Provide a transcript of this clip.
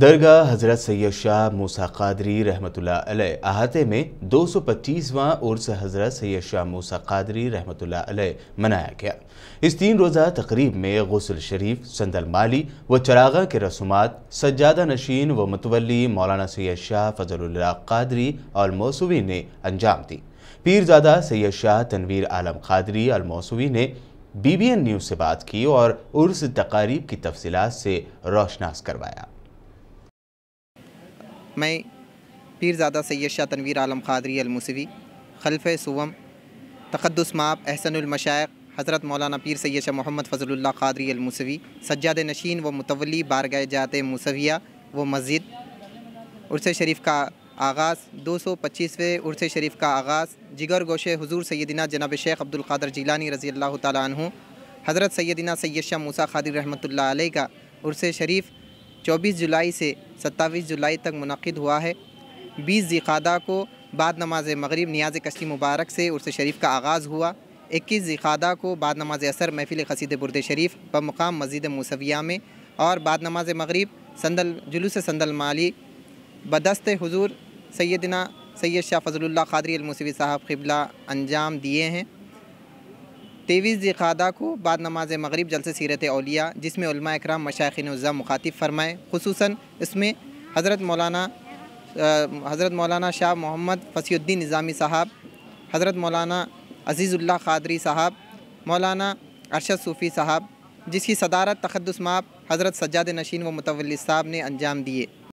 درگاہ حضرت سید شاہ موسیٰ قادری رحمۃ اللہ علیہ احاطے میں دو سو پچیسواں عرس حضرت سید شاہ موسیٰ قادری رحمۃ اللہ علیہ منایا گیا۔ اس تین روزہ تقریب میں غسل شریف سندل مالی و چراغا کے رسومات، سجادہ نشین و متولی مولانا سید شاہ فضل اللہ قادری الموسوی نے انجام دی۔ پیرزادہ سید شاہ تنویر عالم قادری الموسوی نے بی بی این نیوز سے بات کی اور عرس تقاریب کی تفصیلات سے روشناس کروایا۔ میں پیرزادہ سید شاہ تنویر عالم قادری الموسوی، خلف سوم تقدس ماب احسن المشائق، حضرت مولانا پیر سید شاہ محمد فضل اللہ قادری الموسوی، سجاد نشین و متولی بارگاہ جات موسویہ و مسجد، عرس شریف کا آغاز، دو سو پچیسویں عرس شریف کا آغاز، جگر گوش حضور سیدنا جناب شیخ عبد القادر جیلانی رضی اللہ تعالیٰ عنہ، حضرت سیدنا سید شاہ موسیٰ قادر رحمۃ اللہ علیہ کا عرس شریف چوبیس جولائی سے ستاویس جولائی تک منعقد ہوا ہے۔ بیس ذیقادہ کو بعد نماز مغرب نیاز کشتی مبارک سے عرس شریف کا آغاز ہوا۔ اکیس ذیقادہ کو بعد نماز اثر محفل قصید برد شریف بمقام مسجد موسویہ میں اور بعد نماز مغرب سندل جلوس سندل مالی بدست حضور سیدنا سید شاہ فضل اللہ قادری الموسوی صاحب قبلہ انجام دیے ہیں۔ تیویس ذیقادہ کو بعد نماز مغرب جلسہ سیرت اولیاء، جس میں علماء اکرام مشائق نظام مخاطب فرمائے، خصوصاً اس میں حضرت مولانا حضرت مولانا شاہ محمد فصیح الدین نظامی صاحب، حضرت مولانا عزیز اللہ قادری صاحب، مولانا ارشد صوفی صاحب، جس کی صدارت تقدس ماب حضرت سجاد نشین و متولی صاحب نے انجام دیے۔